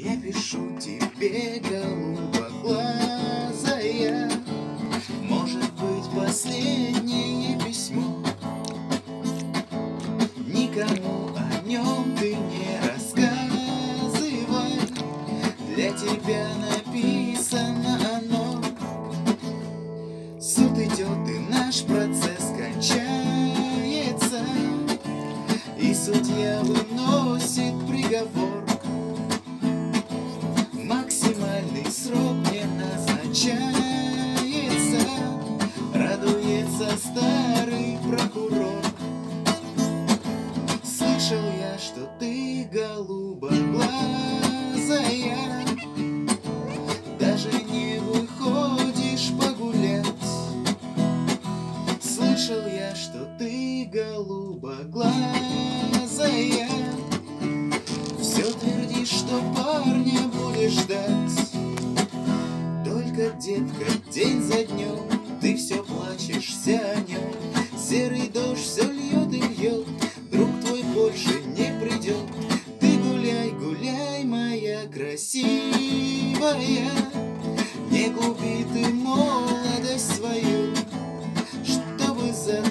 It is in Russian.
Я пишу тебе, голубоглазая Может быть, последнее письмо? Никому о нем ты не рассказывай. Для тебя написано оно. Суд идет и наш процесс кончается. И судья выносит приговор Слышал я, что ты голубоглазая. Даже не выходишь погулять. Слышал я, что ты голубоглазая. Все твердишь, что парня будешь ждать. Только, детка, день за днем Ты все плачешься красивая Не губи ты молодость свою Чтобы за